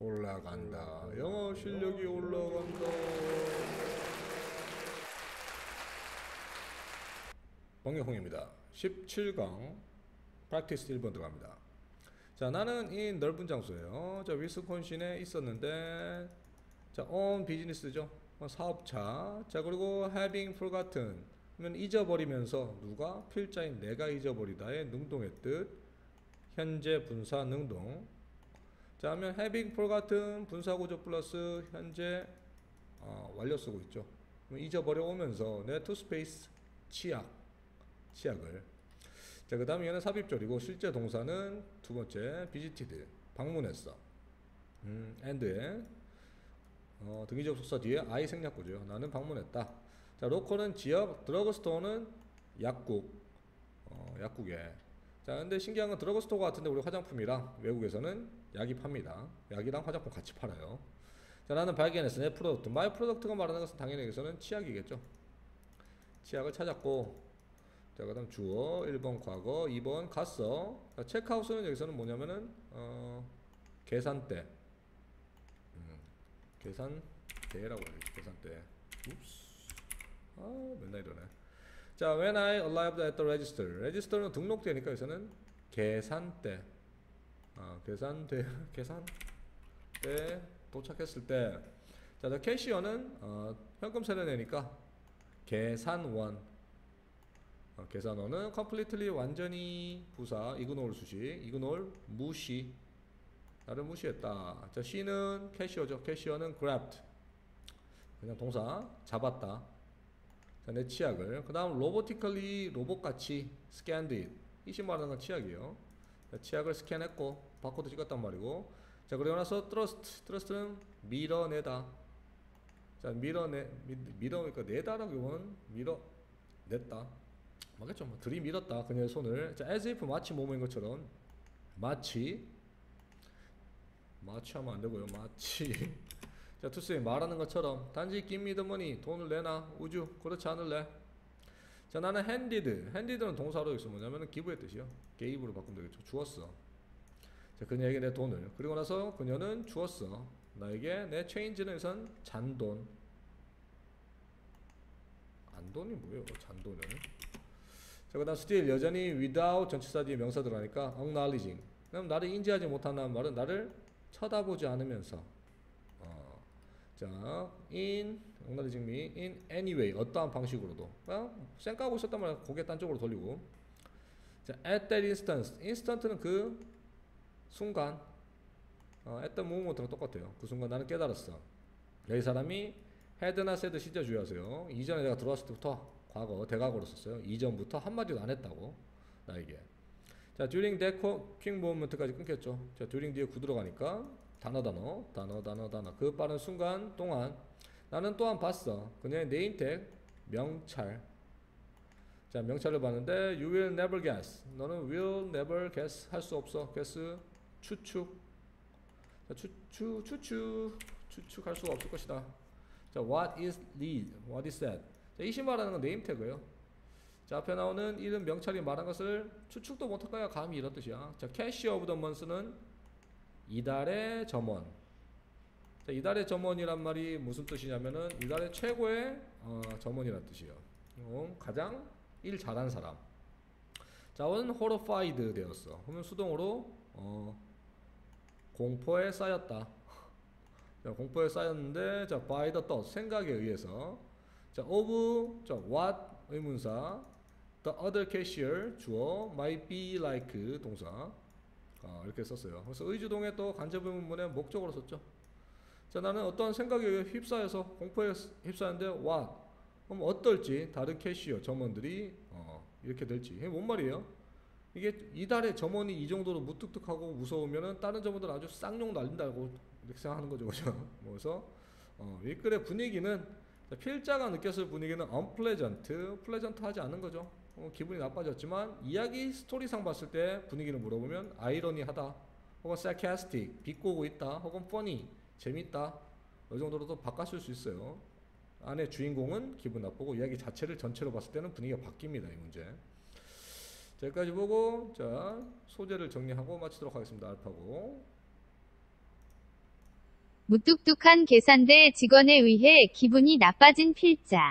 올라간다. 영어 실력이 올라간다. 박영홍입니다. 17강 프랙티스 1번 들어갑니다. 자, 나는 이 넓은 장소에요. 자, 위스콘신에 있었는데 자, on 비즈니스죠. 어, 사업차. 자, 그리고 having forgotten 면 잊어버리면서 누가 필자인 내가 잊어버리다의 능동의 뜻. 현재 분사 능동. 자, 하면 having forgotten 분사구조 플러스 현재 어, 완료 쓰고 있죠. 잊어버려 오면서 내 toothpaste 치약 치약을 자, 그 다음에 얘는 삽입절이고 실제 동사는 두 번째 visited 방문했어. 음, and에 어, 등위 접속사 뒤에 I 생략구죠. 나는 방문했다. 자, local은 지역, drugstore는 약국, 어, 약국에. 자, 근데 신기한 건 드러그스토어 같은데 우리 화장품이랑 외국에서는 약이 팝니다. 약이랑 화장품 같이 팔아요. 자, 나는 발견했어. 내 product. My product가 말하는 것은 당연히 여기서는 치약이겠죠. 치약을 찾았고, 자, 그 다음 주어, 1번 과거, 2번 갔어. 자, checkout은 여기서는 뭐냐면은, 어, 계산대. 음, 계산대라고 해야지, 계산대. 웁스. 아, 맨날 이러네. 자, when I arrived at the register. register는 등록되니까 여기서는 계산대. 아, 계산대, 계산대 도착했을 때. 자, the cashier는, 어, 현금 세례내니까 계산원. 어, 계산원은 completely 완전히 부사 이그노울 수식 이그노울 무시 나를 무시했다 자 she는 캐시어죠 캐시어는 grabbed 그냥 동사 잡았다 자, 내 치약을. 그 다음 robotically 로봇같이 scanned it 이시 말하는 건 치약이에요. 자, 치약을 스캔했고 바코드 찍었단 말이고. 자 그리고 나서 trust trust는 밀어내다. 자 밀어내 미, 밀어 그러니까 내다라기보다는 밀어 냈다. 맞겠죠? 뭐 들이밀었다 그녀의 손을. 자, as if 마치 뭐뭐인 것처럼. 마치. 마치 하면 안 되고요. 마치 자 투스에 말하는 것처럼 단지 money 돈을 내놔 우주. 그렇지 않을래? 자 나는 handed handed는 동사로 여기서 뭐냐면 give의 뜻이요. gave로 바꾸면 되겠죠. 주었어. 자 그녀에게 내 돈을. 그리고 나서 그녀는 주었어. 나에게 내 change는 우선 잔돈. 안돈이 뭐예요? 잔돈은? 자, 그 다음 still 여전히 without 전치사 뒤에 명사 들어가니까 acknowledging. 그럼 나를 인지하지 못한다는 말은 나를 쳐다보지 않으면서. 어, 자, in acknowledging any way 어떠한 방식으로도. 그냥 쌩까고 있었단 말이야. 고개 딴 쪽으로 돌리고. 자, at that instance. instant는 그 순간. 어, at the moment랑 똑같아요. 그 순간 나는 깨달았어. 여기 사람이 had나 said 시제 주의하세요. 이전에 내가 들어왔을 때부터 과거 대각으로 썼어요. 이전부터 한마디도 안 했다고 나에게. 자, during that quick moment까지 끊겼죠. 자, during 뒤에 구 들어가니까 단어 단어 단어 단어 단어 그 빠른 순간 동안 나는 또한 봤어. 그녀의 네임택 명찰. 자, 명찰을 봤는데 you will never guess. 너는 will never guess 할 수 없어. guess 추측. 자, 추측 추측 추측할 수가 없을 것이다. 자, what is lead? what is that? 자, 이시 말하는 건 name tag예요. 자, 앞에 나오는 이름 명찰이 말한 것을 추측도 못할 거야. 감히 이런 뜻이야. 자, cashier of the month는 이달의 점원. 자, 이달의 점원이란 말이 무슨 뜻이냐면은 이달의 최고의 어, 점원이란 뜻이에요. 어, 가장 일 잘한 사람. 자, 오는 horrified 되었어. 그러면 수동으로 어, 공포에 쌓였다. 자, 공포에 쌓였는데 자, by the thought 생각에 의해서 자, of 자, what 의문사 the other cashier 주어 might be like 동사 아, 이렇게 썼어요. 그래서 의주동에 또 간접 의문문의 목적으로 썼죠. 자, 나는 어떠한 생각에 휩싸여서 공포에 휩싸였는데 what 그럼 어떨지 다른 캐시어 점원들이 어, 이렇게 될지 이게 뭔 말이에요? 이게 이달의 점원이 이 정도로 무뚝뚝하고 무서우면은 다른 점원들 아주 쌍욕 날린다고 이렇게 생각하는 거죠, 그죠? 그래서 어, 윗글의 분위기는 필자가 느꼈을 분위기는 unpleasant, pleasant 하지 않은 거죠. 어, 기분이 나빠졌지만 이야기 스토리상 봤을 때 분위기를 물어보면 아이러니하다, 혹은 sarcastic, 비꼬고 있다, 혹은 funny, 재밌다. 이 정도로도 바꿨을 수 있어요. 안에 주인공은 기분 나쁘고 이야기 자체를 전체로 봤을 때는 분위기가 바뀝니다. 이 문제. 자, 여기까지 보고 자 소재를 정리하고 마치도록 하겠습니다. 알파고 무뚝뚝한 계산대 직원에 의해 기분이 나빠진 필자.